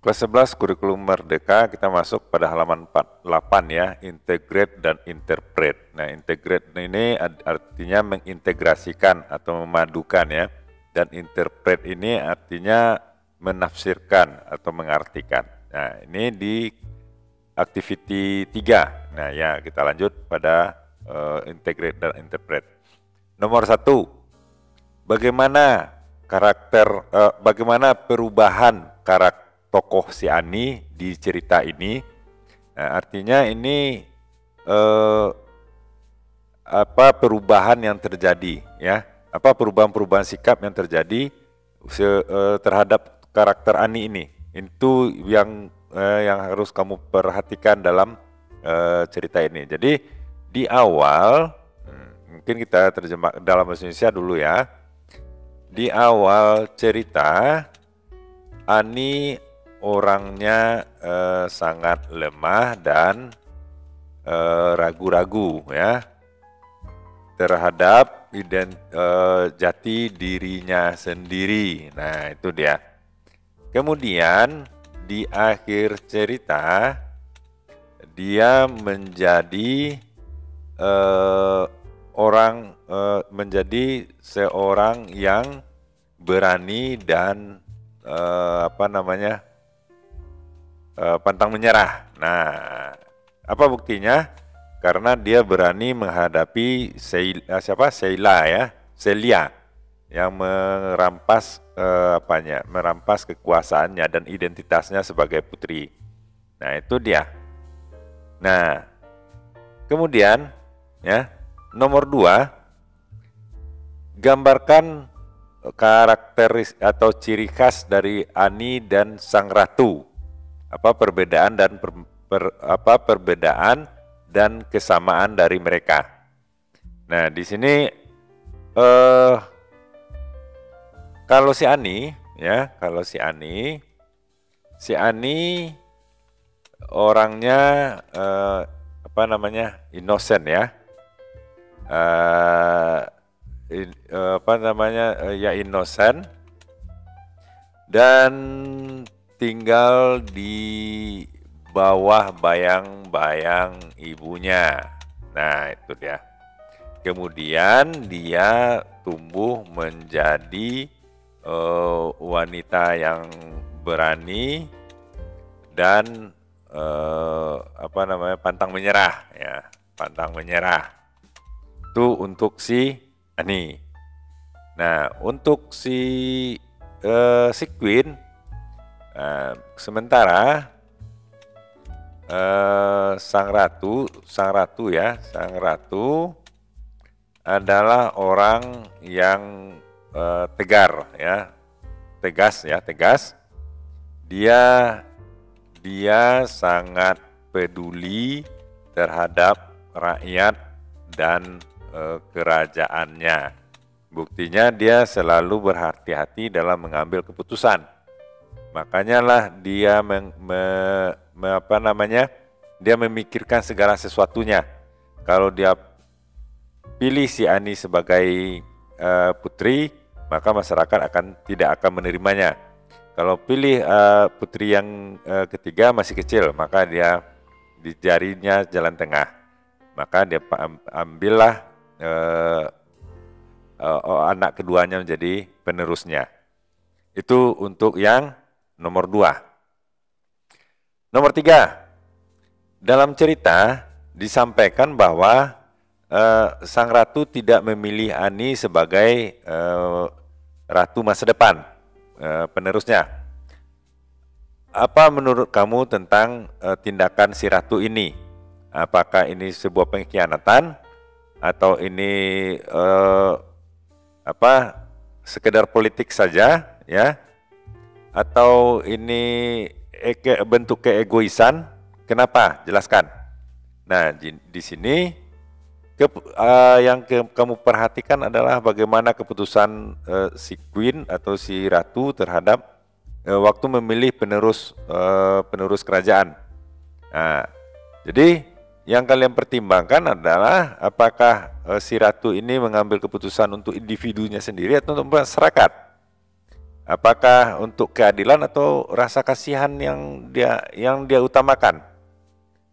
Kelas 11 kurikulum merdeka kita masuk pada halaman 48 ya, integrate dan interpret. Nah, integrate ini artinya mengintegrasikan atau memadukan ya. Dan interpret ini artinya menafsirkan atau mengartikan. Nah, ini di activity 3. Nah, ya kita lanjut pada uh, integrate dan interpret. Nomor satu, bagaimana karakter, uh, bagaimana perubahan karakter tokoh si Ani di cerita ini. Nah, artinya ini eh, apa perubahan yang terjadi ya, apa perubahan-perubahan sikap yang terjadi se, eh, terhadap karakter Ani ini. Itu yang eh, yang harus kamu perhatikan dalam eh, cerita ini. Jadi di awal hmm, mungkin kita terjemah dalam bahasa Indonesia dulu ya. Di awal cerita Ani orangnya eh, sangat lemah dan eh, ragu-ragu eh, ya terhadap ident, eh, jati dirinya sendiri. Nah, itu dia. Kemudian di akhir cerita dia menjadi eh, orang eh, menjadi seorang yang berani dan eh, apa namanya uh, pantang menyerah. Nah, apa buktinya? Karena dia berani menghadapi Seila, siapa? Seila ya, Celia yang merampas uh, apanya? Merampas kekuasaannya dan identitasnya sebagai putri. Nah, itu dia. Nah, kemudian ya, nomor dua, gambarkan karakteris atau ciri khas dari Ani dan Sang Ratu apa perbedaan dan per, per, apa perbedaan dan kesamaan dari mereka. Nah, di sini eh kalau si Ani ya, kalau si Ani si Ani orangnya eh, apa namanya? innocent ya. Eh, in, apa namanya? Eh, ya innocent dan tinggal di bawah bayang-bayang ibunya. Nah, itu dia. Kemudian dia tumbuh menjadi uh, wanita yang berani dan uh, apa namanya pantang menyerah ya, pantang menyerah. Itu untuk si Ani. Nah, untuk si uh, si Queen Nah, sementara eh, sang ratu, sang ratu ya, sang ratu adalah orang yang eh, tegar ya, tegas ya, tegas. Dia dia sangat peduli terhadap rakyat dan eh, kerajaannya. Buktinya dia selalu berhati-hati dalam mengambil keputusan Makanya lah dia meng, me, me, apa namanya? Dia memikirkan segala sesuatunya. Kalau dia pilih si Ani sebagai uh, putri, maka masyarakat akan tidak akan menerimanya. Kalau pilih uh, putri yang uh, ketiga masih kecil, maka dia di jarinya jalan tengah. Maka dia ambillah uh, uh, anak keduanya menjadi penerusnya. Itu untuk yang nomor dua. Nomor tiga, dalam cerita disampaikan bahwa eh, sang ratu tidak memilih Ani sebagai eh, ratu masa depan, eh, penerusnya. Apa menurut kamu tentang eh, tindakan si ratu ini? Apakah ini sebuah pengkhianatan atau ini eh, apa sekedar politik saja ya atau ini bentuk keegoisan? Kenapa? Jelaskan. Nah, di, sini ke, uh, yang ke, kamu perhatikan adalah bagaimana keputusan uh, si queen atau si ratu terhadap uh, waktu memilih penerus uh, penerus kerajaan. Nah, jadi yang kalian pertimbangkan adalah apakah uh, si ratu ini mengambil keputusan untuk individunya sendiri atau untuk masyarakat Apakah untuk keadilan atau rasa kasihan yang dia yang dia utamakan?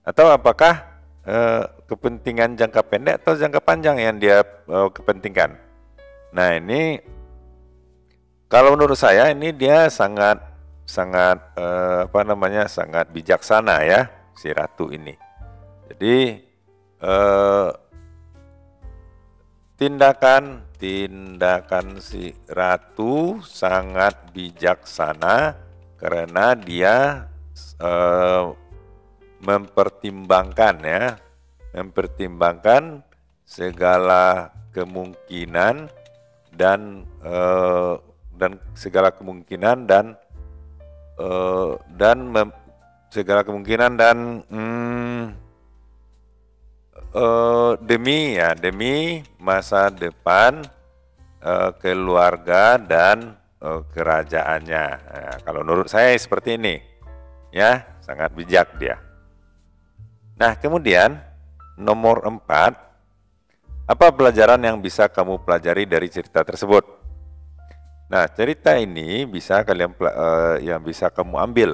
Atau apakah eh, kepentingan jangka pendek atau jangka panjang yang dia eh, kepentingkan? Nah, ini kalau menurut saya ini dia sangat sangat eh, apa namanya? sangat bijaksana ya si ratu ini. Jadi eh, tindakan tindakan si ratu sangat bijaksana karena dia uh, mempertimbangkan ya mempertimbangkan segala kemungkinan dan uh, dan segala kemungkinan dan uh, dan mem, segala kemungkinan dan hmm, uh, demi ya demi masa depan uh, keluarga dan uh, kerajaannya. Nah, kalau menurut saya seperti ini, ya sangat bijak dia. Nah kemudian nomor empat, apa pelajaran yang bisa kamu pelajari dari cerita tersebut? Nah cerita ini bisa kalian uh, yang bisa kamu ambil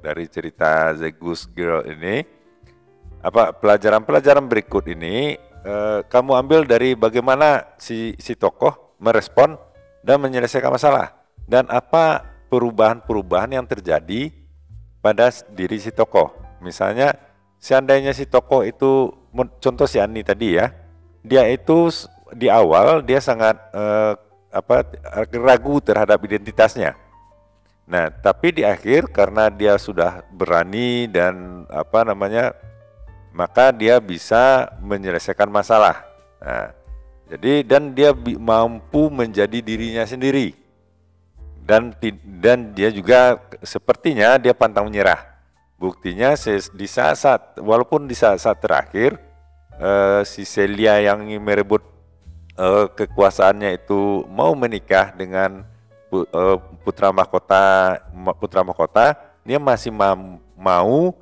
dari cerita The Goose Girl ini apa pelajaran-pelajaran berikut ini eh, kamu ambil dari bagaimana si si tokoh merespon dan menyelesaikan masalah dan apa perubahan-perubahan yang terjadi pada diri si tokoh. Misalnya seandainya si tokoh itu contoh si Ani tadi ya, dia itu di awal dia sangat eh, apa ragu terhadap identitasnya. Nah, tapi di akhir karena dia sudah berani dan apa namanya maka dia bisa menyelesaikan masalah. Nah, jadi dan dia mampu menjadi dirinya sendiri. Dan dan dia juga sepertinya dia pantang menyerah. Buktinya di saat-saat walaupun di saat-saat terakhir uh, si Celia yang merebut uh, kekuasaannya itu mau menikah dengan uh, putra mahkota putra mahkota, dia masih mau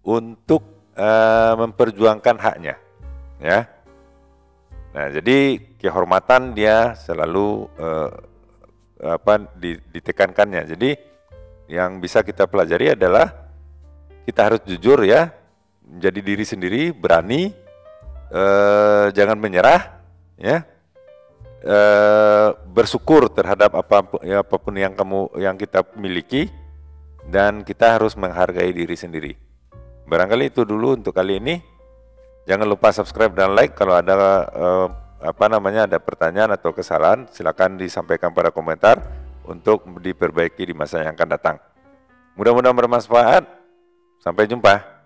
untuk uh, memperjuangkan haknya, ya. Nah, jadi kehormatan dia selalu uh, apa ditekankannya. Jadi yang bisa kita pelajari adalah kita harus jujur ya, menjadi diri sendiri, berani, uh, jangan menyerah, ya. Uh, bersyukur terhadap apa ya, apa pun yang kamu yang kita miliki dan kita harus menghargai diri sendiri. Barangkali itu dulu untuk kali ini. Jangan lupa subscribe dan like kalau ada uh, apa namanya ada pertanyaan atau kesalahan silakan disampaikan pada komentar untuk diperbaiki di masa yang akan datang. Mudah-mudahan bermanfaat. Sampai jumpa.